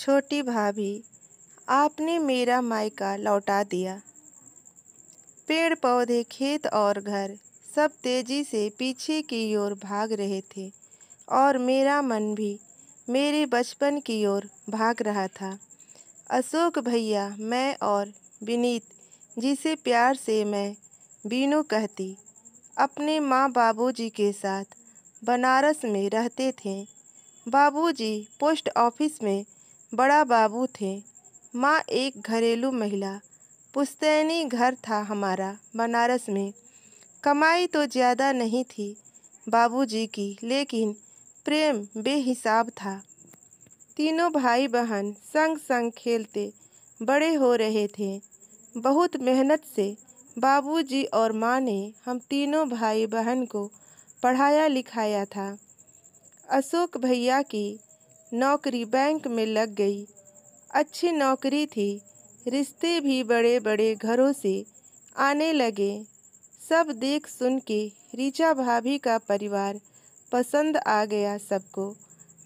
छोटी भाभी, आपने मेरा मायका लौटा दिया। पेड़ पौधे खेत और घर सब तेज़ी से पीछे की ओर भाग रहे थे और मेरा मन भी मेरे बचपन की ओर भाग रहा था। अशोक भैया, मैं और विनीत, जिसे प्यार से मैं बीनू कहती, अपने माँ बाबूजी के साथ बनारस में रहते थे। बाबूजी पोस्ट ऑफ़िस में बड़ा बाबू थे। माँ एक घरेलू महिला। पुश्तैनी घर था हमारा बनारस में। कमाई तो ज़्यादा नहीं थी बाबूजी की, लेकिन प्रेम बेहिसाब था। तीनों भाई बहन संग संग खेलते, बड़े हो रहे थे। बहुत मेहनत से बाबूजी और माँ ने हम तीनों भाई बहन को पढ़ाया लिखाया था। अशोक भैया की नौकरी बैंक में लग गई। अच्छी नौकरी थी। रिश्ते भी बड़े बड़े घरों से आने लगे। सब देख सुन के रीचा भाभी का परिवार पसंद आ गया सबको।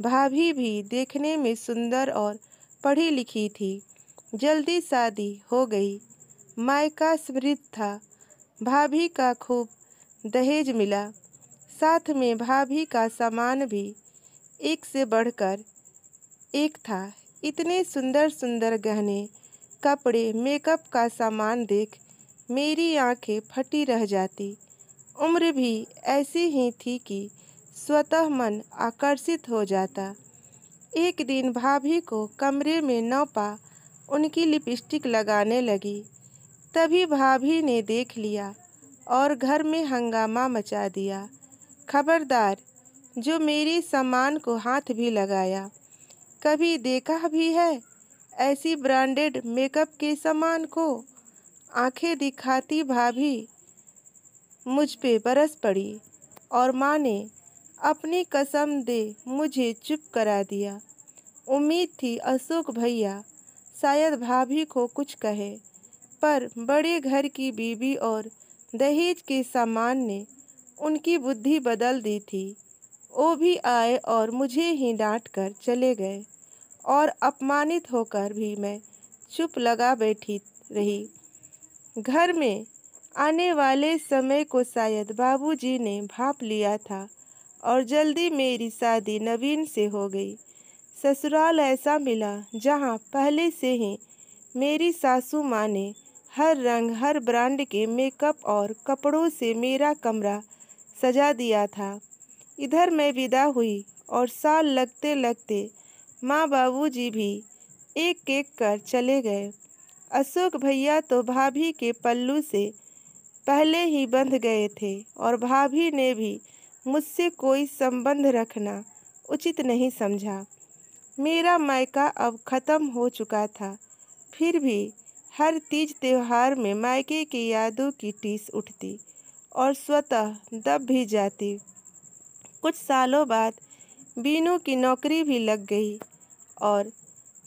भाभी भी देखने में सुंदर और पढ़ी लिखी थी। जल्दी शादी हो गई। मायका समृद्ध था। भाभी का खूब दहेज मिला। साथ में भाभी का सामान भी एक से बढ़कर एक था। इतने सुंदर सुंदर गहने, कपड़े, मेकअप का सामान देख मेरी आँखें फटी रह जाती। उम्र भी ऐसी ही थी कि स्वतः मन आकर्षित हो जाता। एक दिन भाभी को कमरे में न पा उनकी लिपस्टिक लगाने लगी। तभी भाभी ने देख लिया और घर में हंगामा मचा दिया। खबरदार, जो मेरी सामान को हाथ भी लगाया। कभी देखा भी है ऐसी ब्रांडेड मेकअप के सामान को? आँखें दिखाती भाभी, मुझ पे बरस पड़ी और माँ ने अपनी कसम दे मुझे चुप करा दिया। उम्मीद थी, अशोक भैया शायद भाभी को कुछ कहे, पर बड़े घर की बीबी और दहेज के सामान ने उनकी बुद्धि बदल दी थी। वो भी आए और मुझे ही डांट कर चले गए। और अपमानित होकर भी मैं चुप लगा बैठी रही। घर में आने वाले समय को शायद बाबूजी ने भाप लिया था और जल्दी मेरी शादी नवीन से हो गई। ससुराल ऐसा मिला जहाँ पहले से ही मेरी सासू माँ ने हर रंग, हर ब्रांड के मेकअप और कपड़ों से मेरा कमरा सजा दिया था। इधर मैं विदा हुई और साल लगते लगते माँ बाबूजी भी एक एक कर चले गए। अशोक भैया तो भाभी के पल्लू से पहले ही बंध गए थे और भाभी ने भी मुझसे कोई संबंध रखना उचित नहीं समझा। मेरा मायका अब ख़त्म हो चुका था। फिर भी हर तीज त्योहार में मायके की यादों की टीस उठती और स्वतः दब भी जाती। कुछ सालों बाद बीनू की नौकरी भी लग गई। और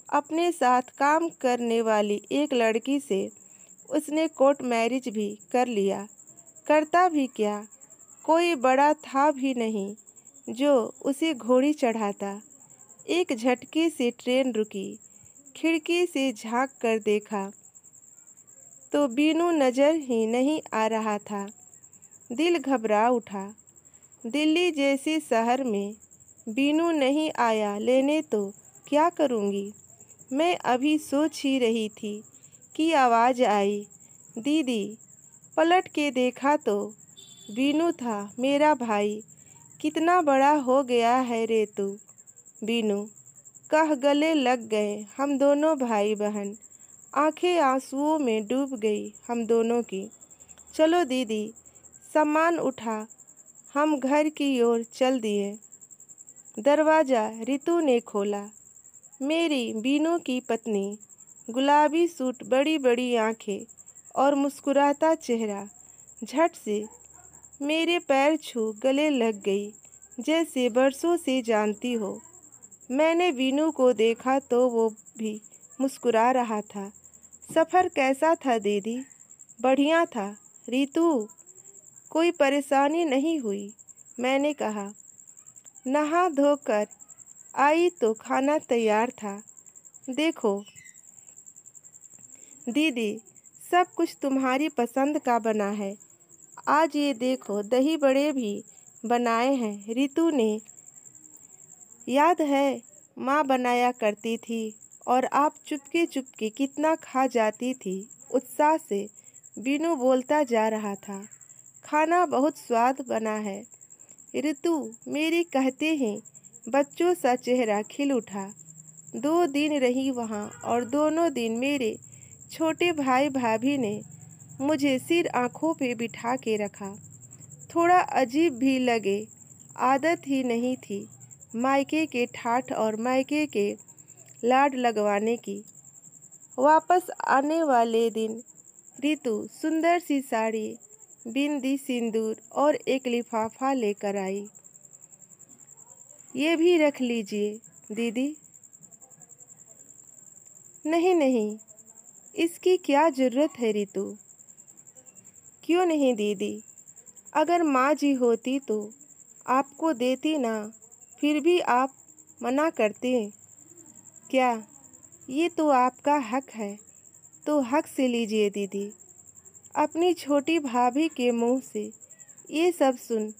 अपने साथ काम करने वाली एक लड़की से उसने कोर्ट मैरिज भी कर लिया। करता भी क्या? कोई बड़ा था भी नहीं, जो उसे घोड़ी चढ़ाता। एक झटके से ट्रेन रुकी, खिड़की से झाँक कर देखा। तो बीनू नज़र ही नहीं आ रहा था। दिल घबरा उठा। दिल्ली जैसे शहर में बीनू नहीं आया लेने तो क्या करूँगी? मैं अभी सोच ही रही थी कि आवाज़ आई, दीदी, पलट के देखा तो। बीनू था मेरा भाई, कितना बड़ा हो गया है रे तू। बीनू, कह गले लग गए हम दोनों भाई बहन आँखें आंसुओं में डूब गई हम दोनों की। चलो दीदी, सामान उठा, हम घर की ओर चल दिए। दरवाज़ा रितु ने खोला। मेरी बीनू की पत्नी, गुलाबी सूट बड़ी बड़ी आँखें और मुस्कुराता चेहरा, झट से मेरे पैर छू गले लग गई, जैसे बरसों से जानती हो। मैंने बीनू को देखा तो वो भी मुस्कुरा रहा था। सफ़र कैसा था दीदी? बढ़िया था। रितु, कोई परेशानी नहीं हुई, मैंने कहा। नहा धोकर आई तो खाना तैयार था। देखो। दीदी, सब कुछ तुम्हारी पसंद का बना है। आज ये देखो, दही बड़े भी बनाए हैं। रितु ने, याद है, माँ बनाया करती थी और आप चुपके चुपके कितना खा जाती थी। उत्साह से बीनू बोलता जा रहा था। खाना बहुत स्वाद बना है। ऋतु मेरी कहते हैं बच्चों सा चेहरा खिल उठा। दो दिन रही वहाँ और दोनों दिन मेरे छोटे भाई भाभी ने मुझे सिर आँखों पे बिठा के रखा। थोड़ा अजीब भी लगे, आदत ही नहीं थी मायके के ठाठ और मायके के लाड लगवाने की। वापस आने वाले दिन, रितु सुंदर सी साड़ी, बिंदी सिंदूर और एक लिफाफा लेकर आई। ये भी रख लीजिए, दीदी। नहीं नहीं, इसकी क्या ज़रूरत है रितु? क्यों नहीं, दीदी? अगर माँ जी होती तो आपको देती ना, फिर भी आप मना करते। क्या ये तो आपका हक है? तो हक से लीजिए, दीदी। अपनी छोटी भाभी के मुँह से ये सब सुन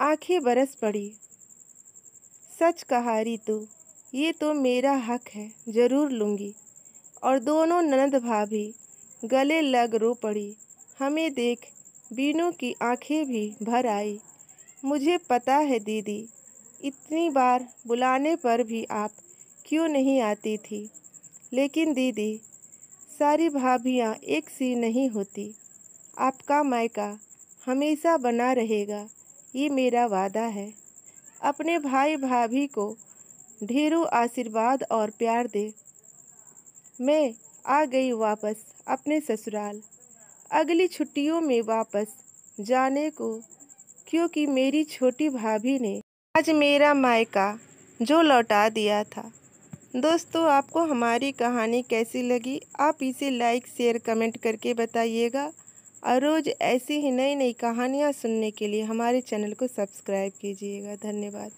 आँखें बरस पड़ी। सच कहा रितु, ये तो मेरा हक है, ज़रूर लूँगी। और दोनों ननद भाभी, गले लग रो पड़ी। हमें देख, बीनू की आँखें भी भर आई। मुझे पता है दीदी, इतनी बार बुलाने पर भी आप क्यों नहीं आती थी? लेकिन दीदी, सारी भाभियाँ एक सी नहीं होती। आपका मायका हमेशा बना रहेगा, ये मेरा वादा है। अपने भाई भाभी को ढेरों आशीर्वाद और प्यार दे। मैं आ गई वापस अपने ससुराल। अगली छुट्टियों में वापस जाने को, क्योंकि मेरी छोटी भाभी ने आज मेरा मायका जो लौटा दिया था। दोस्तों, आपको हमारी कहानी कैसी लगी? आप इसे लाइक शेयर कमेंट करके बताइएगा। और रोज़ ऐसी ही नई नई कहानियाँ सुनने के लिए हमारे चैनल को सब्सक्राइब कीजिएगा। धन्यवाद।